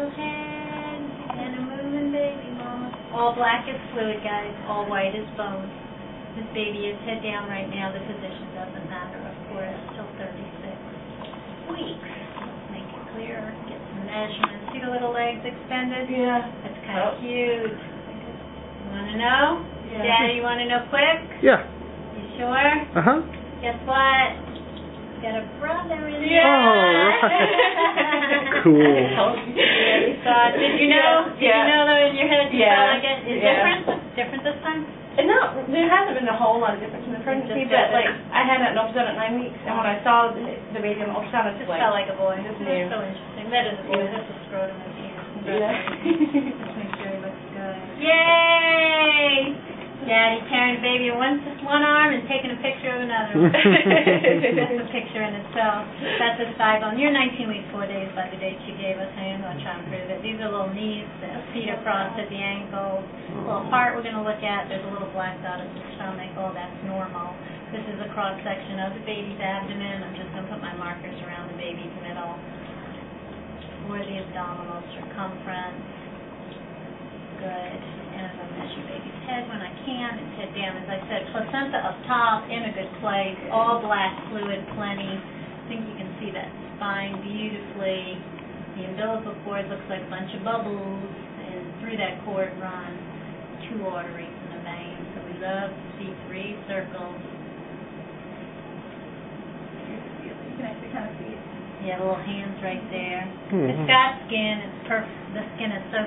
little and a moving baby mama. All black is fluid, guys. All white is bone. This baby is head down right now. The position doesn't matter, of course, till 36 weeks. Let's make it clear. Get some measurements. See the little legs extended? Yeah. That's kind of oh. cute. You want to know? Yeah. Daddy, you want to know quick? Yeah. You sure? Uh-huh. Guess what? got a brother in there. Yeah. All right. cool. Yeah, you saw it. Did you know? Yeah. Did you know though in your head you Yeah. like it? Is Yeah. different? Different this time? And no, there hasn't been a whole lot of difference in the pregnancy, but like I had an ultrasound at nine weeks, and when I saw the, the baby on the ultrasound, it's Just like felt like a boy. Just knew. so interesting. That is a boy. Yeah. That's a scrotum yeah. Congratulations. Let's make sure he looks good. Yay! Daddy carrying the baby in one, one arm and taking a picture of another one. That's a picture in itself. That's his thigh bone. You're 19 weeks, 4 days by the date you gave us. I am going to try and prove it. These are little knees, the feet are crossed at the ankles. Little heart we're going to look at. There's a little black dot at the stomach. Oh, that's normal. This is a cross section of the baby's abdomen. I'm just going to put my markers around the baby's middle. Or the abdominal circumference. Good. And I'm going to measure baby's head when can. Head down. As I said, placenta up top, in a good place. All black fluid, plenty. I think you can see that spine beautifully. The umbilical cord looks like a bunch of bubbles, and through that cord run two arteries and a vein. So we love to see three circles. You can actually kind of see it. Yeah, little hands right there. Mhm. It's got skin. It's perf. The skin is so